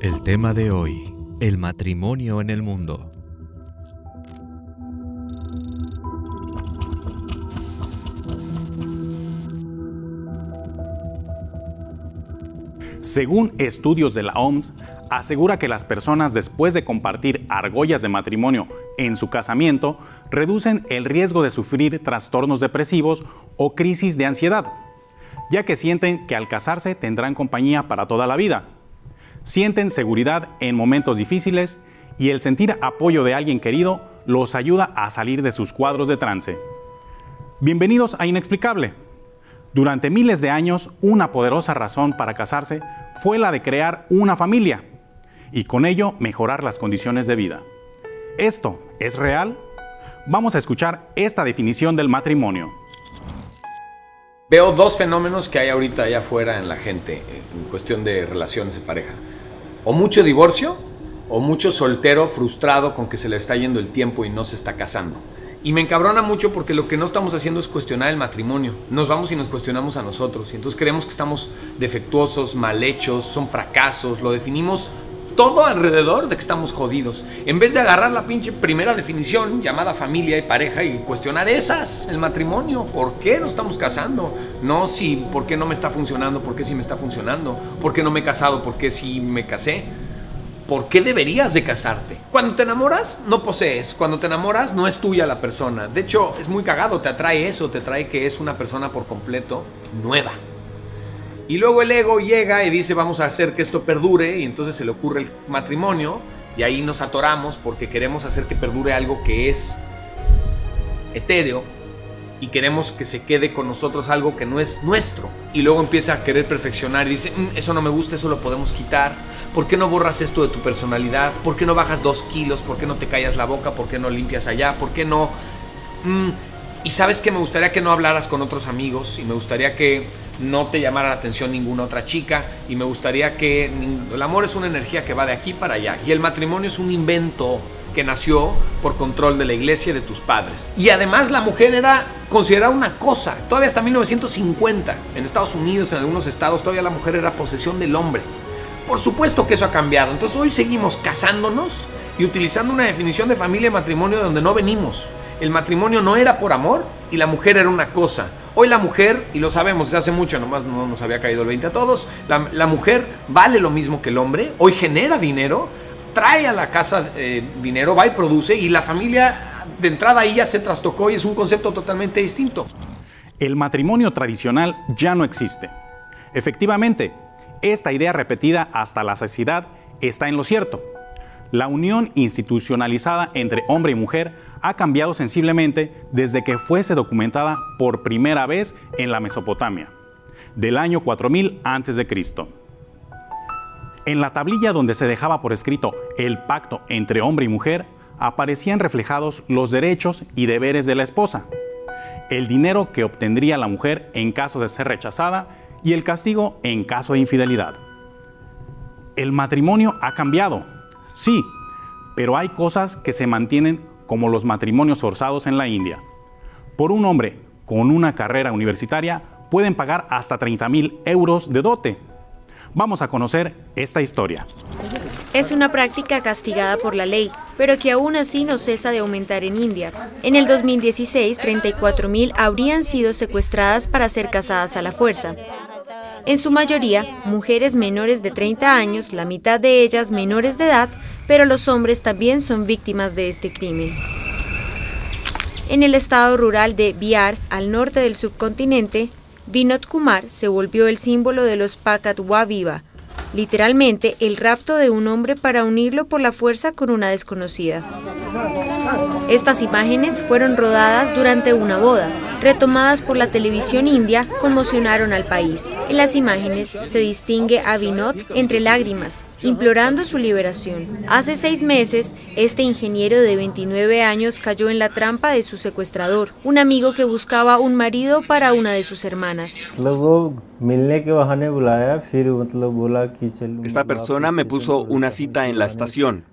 El tema de hoy, el matrimonio en el mundo. Según estudios de la OMS, asegura que las personas después de compartir argollas de matrimonio en su casamiento reducen el riesgo de sufrir trastornos depresivos o crisis de ansiedad, ya que sienten que al casarse tendrán compañía para toda la vida. Sienten seguridad en momentos difíciles y el sentir apoyo de alguien querido los ayuda a salir de sus cuadros de trance. Bienvenidos a Inexplicable. Durante miles de años, una poderosa razón para casarse fue la de crear una familia y con ello mejorar las condiciones de vida. ¿Esto es real? Vamos a escuchar esta definición del matrimonio. Veo dos fenómenos que hay ahorita allá afuera en la gente en cuestión de relaciones de pareja. O mucho divorcio o mucho soltero frustrado con que se le está yendo el tiempo y no se está casando. Y me encabrona mucho porque lo que no estamos haciendo es cuestionar el matrimonio. Nos vamos y nos cuestionamos a nosotros. Y entonces creemos que estamos defectuosos, mal hechos, son fracasos. Lo definimos todo alrededor de que estamos jodidos. En vez de agarrar la pinche primera definición llamada familia y pareja y cuestionar esas, el matrimonio, ¿por qué no estamos casando? No si, ¿por qué no me está funcionando? ¿Por qué sí me está funcionando? ¿Por qué no me he casado? ¿Por qué sí me casé? ¿Por qué deberías de casarte? Cuando te enamoras, no posees. Cuando te enamoras, no es tuya la persona. De hecho, es muy cagado, te atrae eso, te atrae que es una persona por completo nueva. Y luego el ego llega y dice vamos a hacer que esto perdure y entonces se le ocurre el matrimonio y ahí nos atoramos porque queremos hacer que perdure algo que es etéreo y queremos que se quede con nosotros algo que no es nuestro. Y luego empieza a querer perfeccionar y dice, mm, eso no me gusta, eso lo podemos quitar. ¿Por qué no borras esto de tu personalidad? ¿Por qué no bajas dos kilos? ¿Por qué no te callas la boca? ¿Por qué no limpias allá? ¿Por qué no... Mm, y sabes que me gustaría que no hablaras con otros amigos y me gustaría que no te llamara la atención ninguna otra chica y me gustaría que el amor es una energía que va de aquí para allá y el matrimonio es un invento que nació por control de la iglesia y de tus padres. Y además la mujer era considerada una cosa. Todavía hasta 1950, en Estados Unidos, en algunos estados, todavía la mujer era posesión del hombre. Por supuesto que eso ha cambiado. Entonces hoy seguimos casándonos y utilizando una definición de familia y matrimonio de donde no venimos. El matrimonio no era por amor y la mujer era una cosa. Hoy la mujer, y lo sabemos desde hace mucho, nomás no nos había caído el 20 a todos, la, mujer vale lo mismo que el hombre, hoy genera dinero, trae a la casa eh, dinero, va y produce, y la familia de entrada ahí ya se trastocó y es un concepto totalmente distinto. El matrimonio tradicional ya no existe. Efectivamente, esta idea repetida hasta la saciedad está en lo cierto. La unión institucionalizada entre hombre y mujer ha cambiado sensiblemente desde que fuese documentada por primera vez en la Mesopotamia, del año 4000 a.C. En la tablilla donde se dejaba por escrito el pacto entre hombre y mujer, aparecían reflejados los derechos y deberes de la esposa, el dinero que obtendría la mujer en caso de ser rechazada y el castigo en caso de infidelidad. El matrimonio ha cambiado, sí, pero hay cosas que se mantienen como los matrimonios forzados en la India. Por un hombre con una carrera universitaria pueden pagar hasta 30 mil euros de dote Vamos a conocer esta historia. Es una práctica castigada por la ley, pero que aún así no cesa de aumentar en India. En el 2016, 34.000 habrían sido secuestradas para ser casadas a la fuerza. En su mayoría, mujeres menores de 30 años, la mitad de ellas menores de edad, pero los hombres también son víctimas de este crimen. En el estado rural de Bihar, al norte del subcontinente, Vinod Kumar se volvió el símbolo de los Pakatwa Viva, literalmente el rapto de un hombre para unirlo por la fuerza con una desconocida. Estas imágenes fueron rodadas durante una boda, retomadas por la televisión india, conmocionaron al país. En las imágenes se distingue a Vinod entre lágrimas, implorando su liberación. Hace seis meses, este ingeniero de 29 años cayó en la trampa de su secuestrador, un amigo que buscaba un marido para una de sus hermanas. Esta persona me puso una cita en la estación.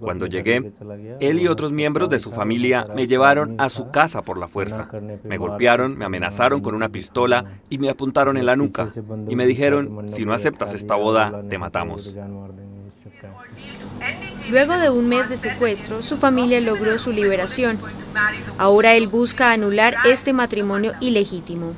Cuando llegué, él y otros miembros de su familia me llevaron a su casa por la fuerza. Me golpearon, me amenazaron con una pistola y me apuntaron en la nuca. Y me dijeron, si no aceptas esta boda, te matamos. Luego de un mes de secuestro, su familia logró su liberación. Ahora él busca anular este matrimonio ilegítimo.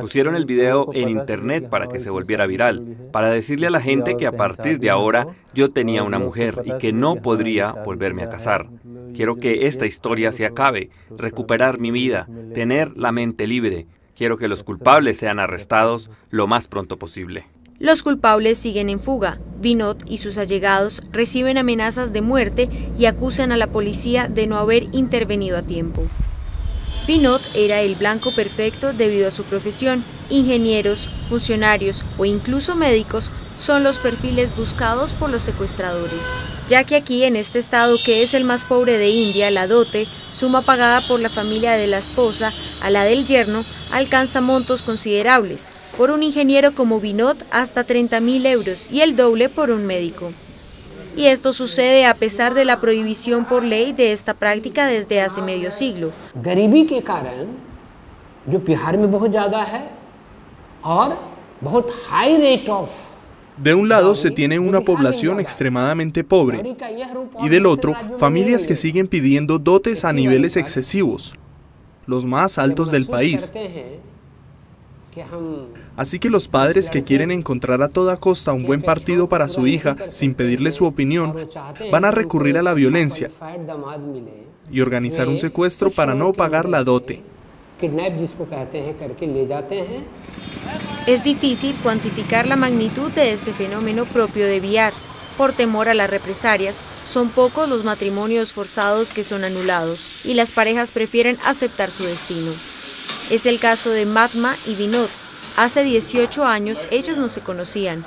Pusieron el video en internet para que se volviera viral, para decirle a la gente que a partir de ahora yo tenía una mujer y que no podría volverme a casar. Quiero que esta historia se acabe, recuperar mi vida, tener la mente libre. Quiero que los culpables sean arrestados lo más pronto posible. Los culpables siguen en fuga. Vinod y sus allegados reciben amenazas de muerte y acusan a la policía de no haber intervenido a tiempo. Pinot era el blanco perfecto debido a su profesión. Ingenieros, funcionarios o incluso médicos son los perfiles buscados por los secuestradores, ya que aquí en este estado que es el más pobre de India, la dote, suma pagada por la familia de la esposa a la del yerno, alcanza montos considerables, por un ingeniero como Vinod hasta 30 mil euros y el doble por un médico y esto sucede a pesar de la prohibición por ley de esta práctica desde hace medio siglo. De un lado se tiene una población extremadamente pobre y del otro familias que siguen pidiendo dotes a niveles excesivos, los más altos del país. Así que los padres que quieren encontrar a toda costa un buen partido para su hija sin pedirle su opinión, van a recurrir a la violencia y organizar un secuestro para no pagar la dote. Es difícil cuantificar la magnitud de este fenómeno propio de Viar. Por temor a las represalias, son pocos los matrimonios forzados que son anulados y las parejas prefieren aceptar su destino. Es el caso de Matma y Vinod. Hace 18 años ellos no se conocían.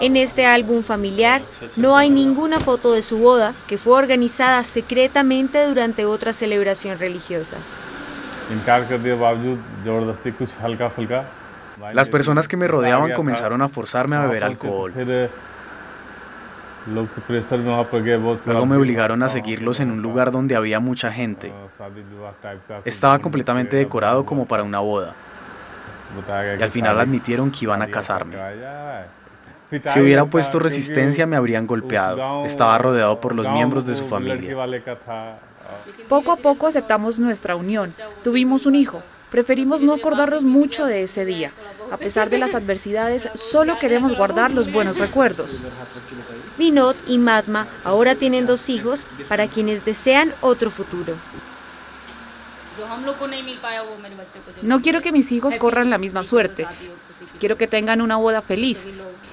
En este álbum familiar no hay ninguna foto de su boda, que fue organizada secretamente durante otra celebración religiosa. Las personas que me rodeaban comenzaron a forzarme a beber alcohol. Luego me obligaron a seguirlos en un lugar donde había mucha gente. Estaba completamente decorado como para una boda. Y al final admitieron que iban a casarme. Si hubiera puesto resistencia me habrían golpeado. Estaba rodeado por los miembros de su familia. Poco a poco aceptamos nuestra unión. Tuvimos un hijo. Preferimos no acordarnos mucho de ese día. A pesar de las adversidades, solo queremos guardar los buenos recuerdos. Vinod y Matma ahora tienen dos hijos para quienes desean otro futuro. No quiero que mis hijos corran la misma suerte. Quiero que tengan una boda feliz.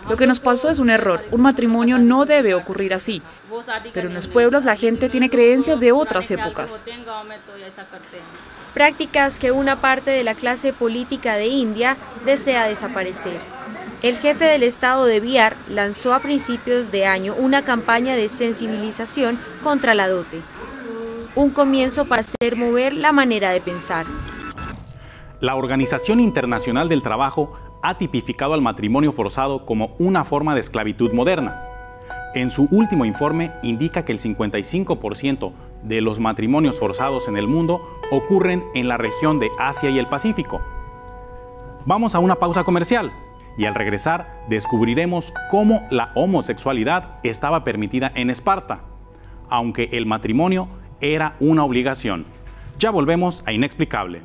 Lo que nos pasó es un error. Un matrimonio no debe ocurrir así. Pero en los pueblos la gente tiene creencias de otras épocas prácticas que una parte de la clase política de India desea desaparecer. El jefe del estado de Bihar lanzó a principios de año una campaña de sensibilización contra la dote, un comienzo para hacer mover la manera de pensar. La Organización Internacional del Trabajo ha tipificado al matrimonio forzado como una forma de esclavitud moderna. En su último informe indica que el 55% de los matrimonios forzados en el mundo ocurren en la región de Asia y el Pacífico. Vamos a una pausa comercial y al regresar descubriremos cómo la homosexualidad estaba permitida en Esparta, aunque el matrimonio era una obligación. Ya volvemos a Inexplicable.